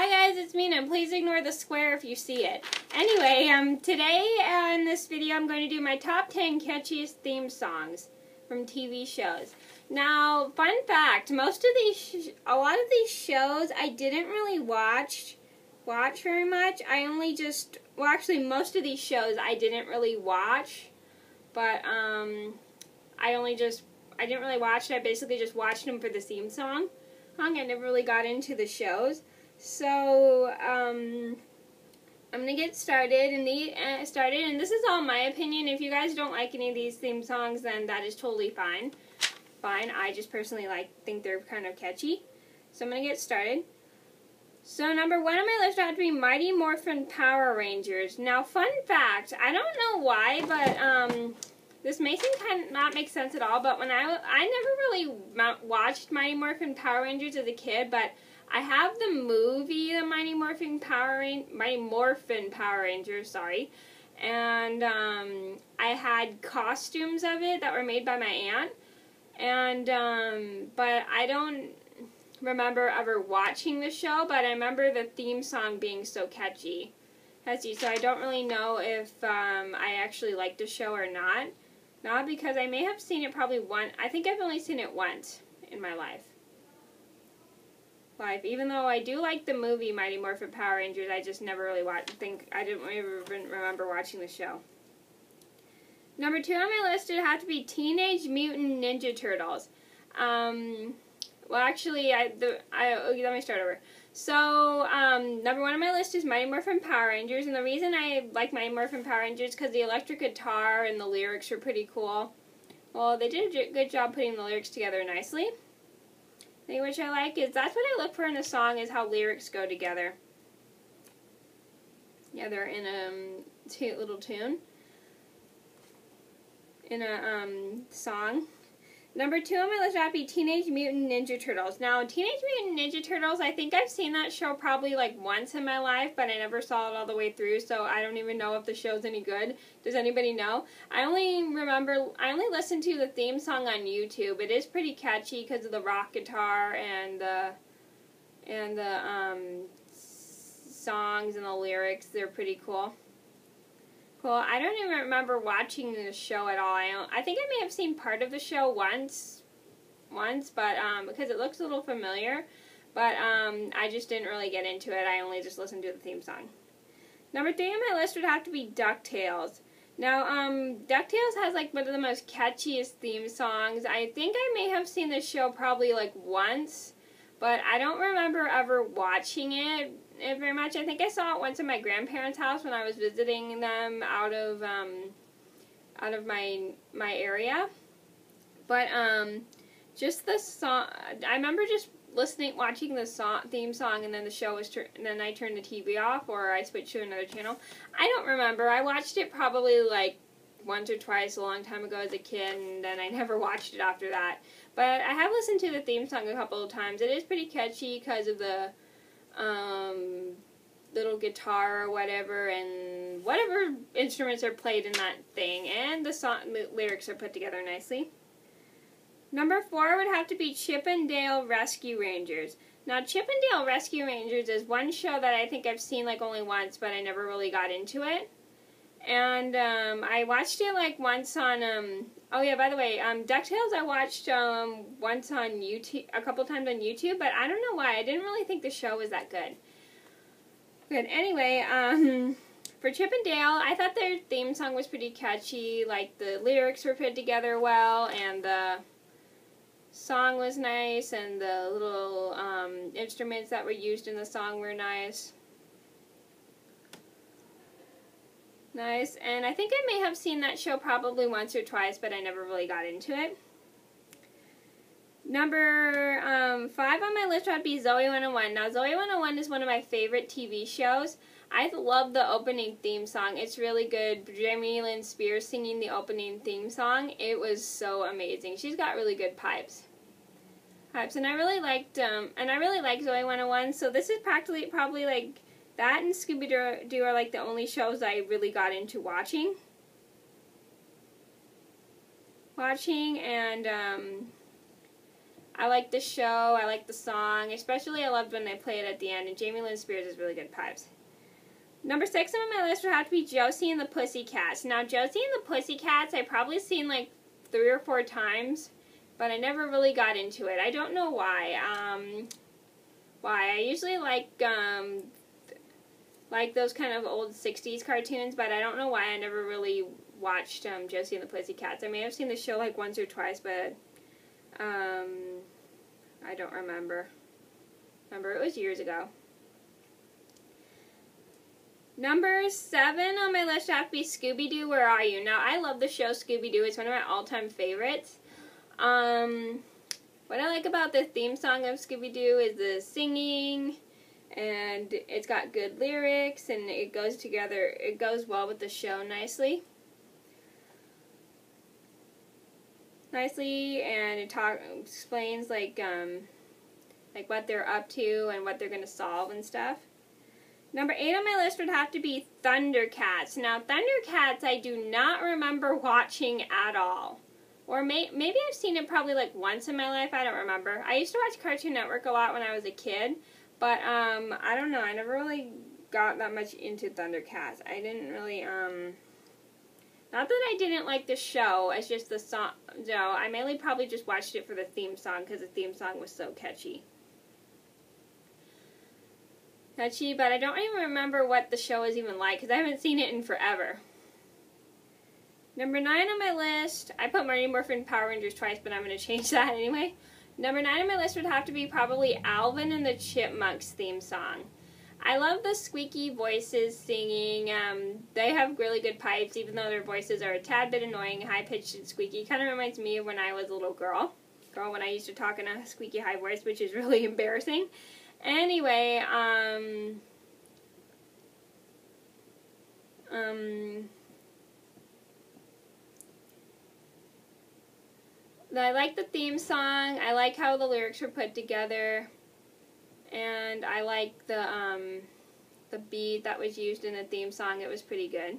Hi guys, it's and please ignore the square if you see it. Anyway, um, today uh, in this video I'm going to do my top 10 catchiest theme songs from TV shows. Now, fun fact, most of these, a lot of these shows I didn't really watch, watch very much. I only just, well actually most of these shows I didn't really watch, but um, I only just, I didn't really watch it. I basically just watched them for the theme song. I never really got into the shows. So, um, I'm gonna get started and the uh, started, and this is all my opinion. If you guys don't like any of these theme songs, then that is totally fine. Fine. I just personally like think they're kind of catchy. So I'm gonna get started. So number one on my list had to be Mighty Morphin Power Rangers. Now, fun fact, I don't know why, but um, this may seem kind of not make sense at all, but when I, I never really watched Mighty Morphin Power Rangers as a kid, but I have the movie, the Mighty Morphin Power Ran Mighty Morphin Power Rangers, sorry, and um, I had costumes of it that were made by my aunt, and um, but I don't remember ever watching the show, but I remember the theme song being so catchy. Catchy, so I don't really know if um, I actually liked the show or not. Not because I may have seen it probably one. I think I've only seen it once in my life. Life, even though I do like the movie Mighty Morphin Power Rangers, I just never really watched. Think I didn't even remember watching the show. Number two on my list would have to be Teenage Mutant Ninja Turtles. Um, well, actually, I the I oh, let me start over. So, um, number one on my list is Mighty Morphin Power Rangers, and the reason I like Mighty Morphin Power Rangers because the electric guitar and the lyrics are pretty cool. Well, they did a good job putting the lyrics together nicely. Thing which I like is that's what I look for in a song is how lyrics go together. Yeah, they're in a um, little tune. In a um, song. Number two on my list would be Teenage Mutant Ninja Turtles. Now, Teenage Mutant Ninja Turtles, I think I've seen that show probably like once in my life, but I never saw it all the way through, so I don't even know if the show's any good. Does anybody know? I only remember, I only listened to the theme song on YouTube. It is pretty catchy because of the rock guitar and the, and the um, songs and the lyrics. They're pretty cool. Well, I don't even remember watching the show at all. I, I think I may have seen part of the show once, once, but um, because it looks a little familiar, but um, I just didn't really get into it. I only just listened to the theme song. Number three on my list would have to be DuckTales. Now, um, DuckTales has like one of the most catchiest theme songs. I think I may have seen the show probably like once, but I don't remember ever watching it it very much. I think I saw it once in my grandparents' house when I was visiting them out of um, out of my my area. But um, just the song. I remember just listening, watching the song theme song, and then the show was. Tur- and then I turned the TV off, or I switched to another channel. I don't remember. I watched it probably like once or twice a long time ago as a kid, and then I never watched it after that. But I have listened to the theme song a couple of times. It is pretty catchy because of the um, little guitar or whatever, and whatever instruments are played in that thing, and the song lyrics are put together nicely. Number four would have to be Chip 'n Dale Rescue Rangers. Now, Chip 'n Dale Rescue Rangers is one show that I think I've seen like only once, but I never really got into it. And um, I watched it like once on um, Oh yeah, by the way, um, Ducktales I watched um, once on YouTube, a couple times on YouTube, but I don't know why. I didn't really think the show was that good. Good. Anyway, um, for and Dale, I thought their theme song was pretty catchy. Like the lyrics were put together well, and the song was nice, and the little um, instruments that were used in the song were nice. Nice. And I think I may have seen that show probably once or twice, but I never really got into it. Number um, five on my list would be Zoey 101. Now, Zoey 101 is one of my favorite TV shows. I love the opening theme song. It's really good. Jamie Lynn Spears singing the opening theme song. It was so amazing. She's got really good pipes. Pipes, and I really liked um, and I really like Zoey 101. So this is practically probably like that and Scooby Doo are like the only shows I really got into watching. Watching and um, I like the show. I like the song. Especially, I loved when they play it at the end. And Jamie Lynn Spears is really good pipes. Number six on my list would have to be Josie and the Pussycats. Now, Josie and the Pussycats, I probably seen like three or four times, but I never really got into it. I don't know why. Um, why? I usually like um, like those kind of old '60s cartoons, but I don't know why I never really watched um, Josie and the Pussycats. I may have seen the show like once or twice, but um, I don't remember. Remember, it was years ago. Number seven on my list have to be Scooby Doo. Where are you? Now, I love the show Scooby Doo. It's one of my all-time favorites. Um, what I like about the theme song of Scooby Doo is the singing, and it's got good lyrics, and it goes together. It goes well with the show nicely. nicely and it talk explains like um like what they're up to and what they're going to solve and stuff. Number 8 on my list would have to be Thundercats. Now Thundercats I do not remember watching at all. Or may, maybe I've seen it probably like once in my life, I don't remember. I used to watch Cartoon Network a lot when I was a kid, but um I don't know, I never really got that much into Thundercats. I didn't really um not that I didn't like the show, it's just the song. No, I mainly probably just watched it for the theme song because the theme song was so catchy. Catchy, but I don't even remember what the show is even like because I haven't seen it in forever. Number nine on my list, I put Mighty Morphin Power Rangers twice, but I'm going to change that anyway. Number nine on my list would have to be probably Alvin and the Chipmunks theme song. I love the squeaky voices singing. Um, they have really good pipes, even though their voices are a tad bit annoying, high pitched and squeaky. Kind of reminds me of when I was a little girl. Girl, when I used to talk in a squeaky high voice, which is really embarrassing. Anyway, um, um, I like the theme song. I like how the lyrics were put together and I like the um, the beat that was used in the theme song. It was pretty good.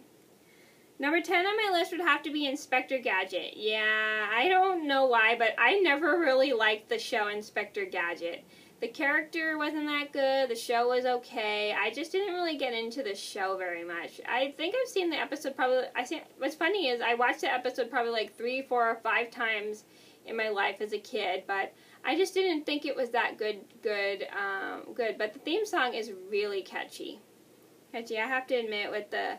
Number 10 on my list would have to be Inspector Gadget. Yeah, I don't know why, but I never really liked the show Inspector Gadget. The character wasn't that good, the show was okay. I just didn't really get into the show very much. I think I've seen the episode probably I see what's funny is I watched the episode probably like 3, 4 or 5 times in my life as a kid, but I just didn't think it was that good, good, um, good. But the theme song is really catchy. Catchy, I have to admit, with the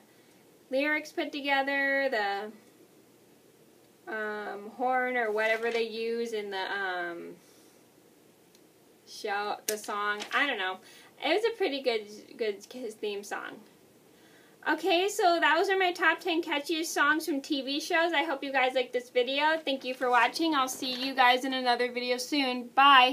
lyrics put together, the um, horn or whatever they use in the um, show, the song. I don't know. It was a pretty good, good theme song. Okay, so those are my top 10 catchiest songs from TV shows. I hope you guys liked this video. Thank you for watching. I'll see you guys in another video soon. Bye.